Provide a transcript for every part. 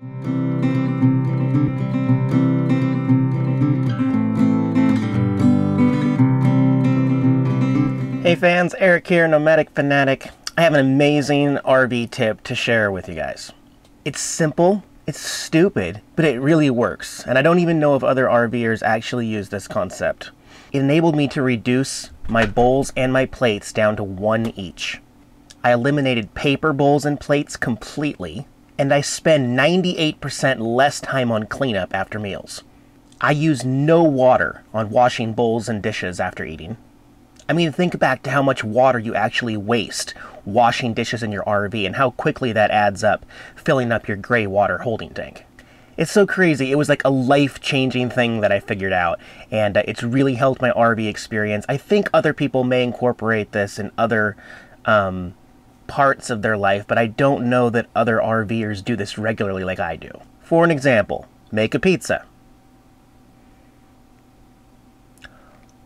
Hey fans, Eric here, Nomadic Fanatic. I have an amazing RV tip to share with you guys. It's simple, it's stupid, but it really works, and I don't even know if other RVers actually use this concept. It enabled me to reduce my bowls and my plates down to one each. I eliminated paper bowls and plates completely, and I spend 98% less time on cleanup after meals. I use no water on washing bowls and dishes after eating. I mean, think back to how much water you actually waste washing dishes in your RV and how quickly that adds up, filling up your gray water holding tank. It's so crazy. It was like a life changing thing that I figured out, and uh, it's really helped my RV experience. I think other people may incorporate this in other um, parts of their life, but I don't know that other RVers do this regularly like I do. For an example, make a pizza.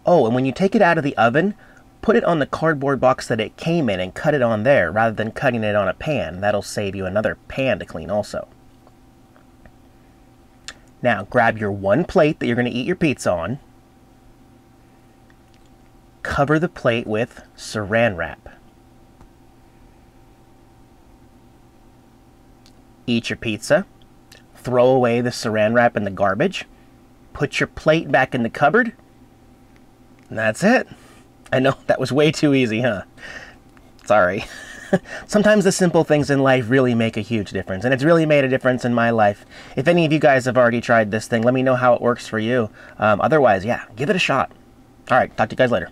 Oh, and when you take it out of the oven, put it on the cardboard box that it came in and cut it on there rather than cutting it on a pan. That'll save you another pan to clean also. Now, grab your one plate that you're going to eat your pizza on. Cover the plate with saran wrap. Eat your pizza. Throw away the saran wrap in the garbage. Put your plate back in the cupboard and that's it. I know that was way too easy, huh? Sorry. Sometimes the simple things in life really make a huge difference, and it's really made a difference in my life. If any of you guys have already tried this thing, let me know how it works for you. Um, otherwise, yeah, give it a shot. All right, talk to you guys later.